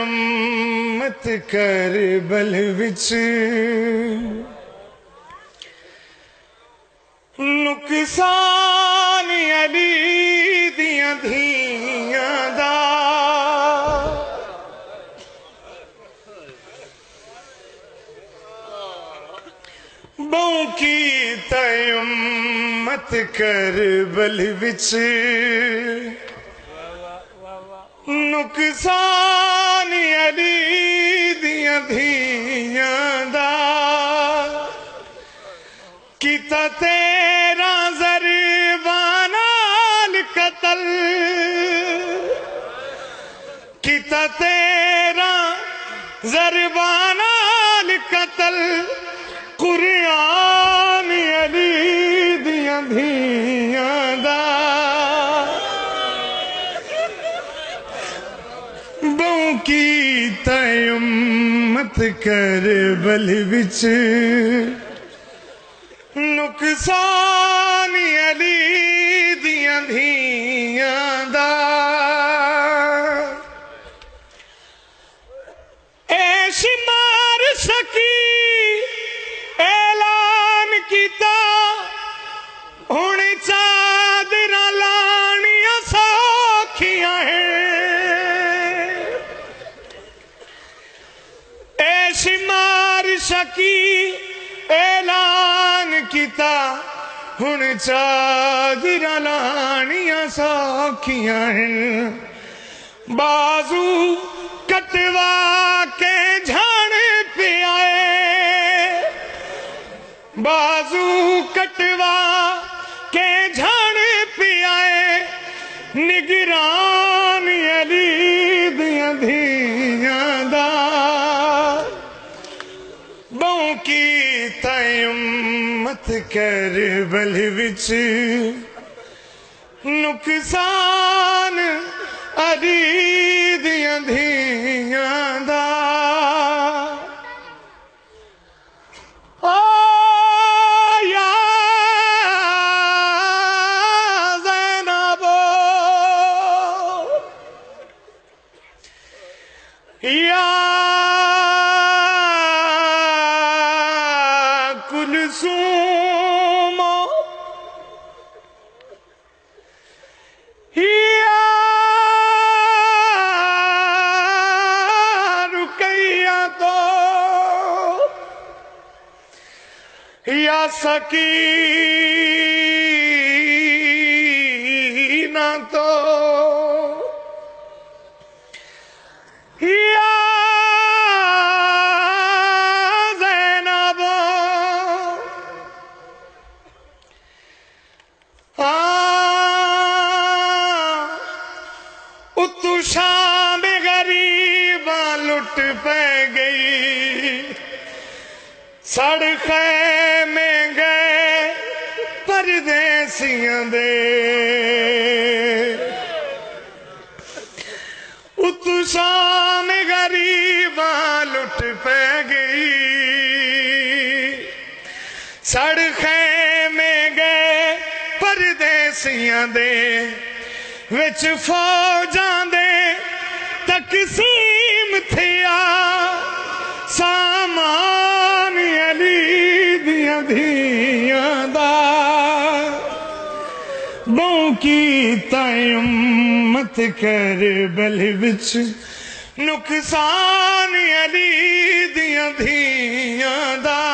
उम्मत कर बल विच। नुकसान अली दियां धियां दा। बहु की तयमत कर बल विच नुकसान अली दियां धियां दा किता तेरा जरबानाल कतल। किता तेरा जरबानाल तयमत कर बल विच। नुकसान सकी ऐलान कीता। हुण चादरां लानियाँ सौखियाँ बाजू कटवा के झाण पियाए बाजू कटवा के झाण ਮਤਕਰ ਬਲ ਵਿੱਚ ਨੁਕਸਾਨ ਅਰੀ ਦੀਆਂ ਧੀਆਂ ਦਾ Yeah! پیا سکی نہ تو ਸੜਕਾਂ ਮੈਂ ਗਏ ਪਰਦੇਸੀਆਂ ਦੇ। ਉਤਸ਼ਾਨ ਗਰੀਬਾਂ ਲੁੱਟ ਪੈ ਗਈ। ਸੜਕਾਂ ਮੈਂ ਗਏ ਪਰਦੇਸੀਆਂ ਦੇ। ਵਿੱਚ ਫੌਜਾਂ ਦੇ ਤਕਸੀਮ ਥਿਆ। ताईं मत करे बलि विच। دیاں دیاں द